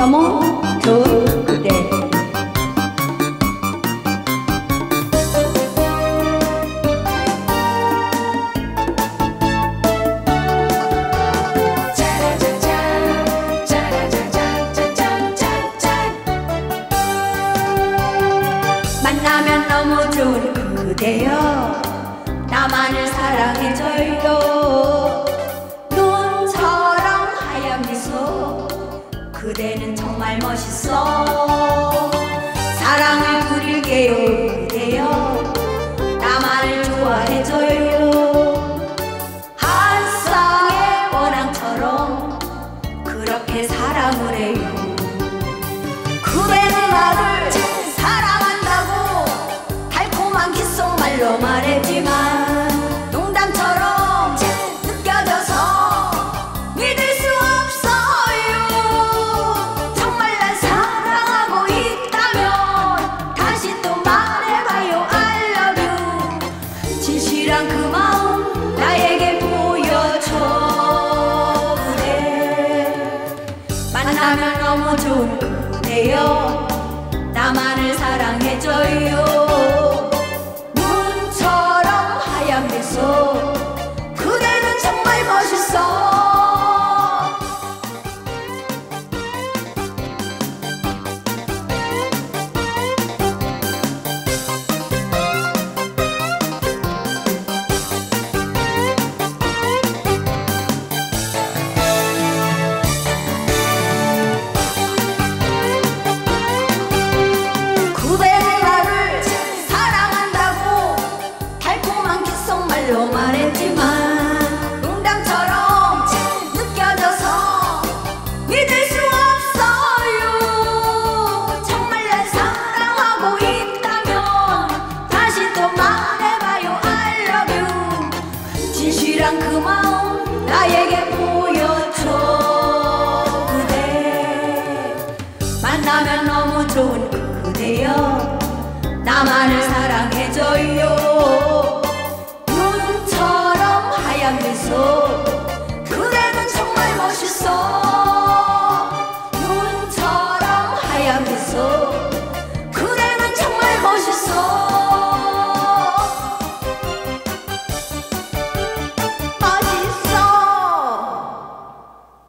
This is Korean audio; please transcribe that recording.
너무 좋은 그대 만나면 너무 좋은 그대여. 나만을 사랑해줘요 정말 멋있어. 사랑을 부릴게요 그대여 나만을 좋아해줘요. 한 쌍의 원앙처럼 그렇게 사랑을 해요. 그대는 나를 사랑한다고 달콤한 귓속말로 말했지만 좋은 그대여 나만을 사랑해줘요. 눈처럼 하얀 미소 말로 말했지만 농담처럼 느껴져서 믿을 수 없어요. 정말 날 사랑하고 있다면 다시 또 말해봐요. I love you. 진실한 그 마음 나에게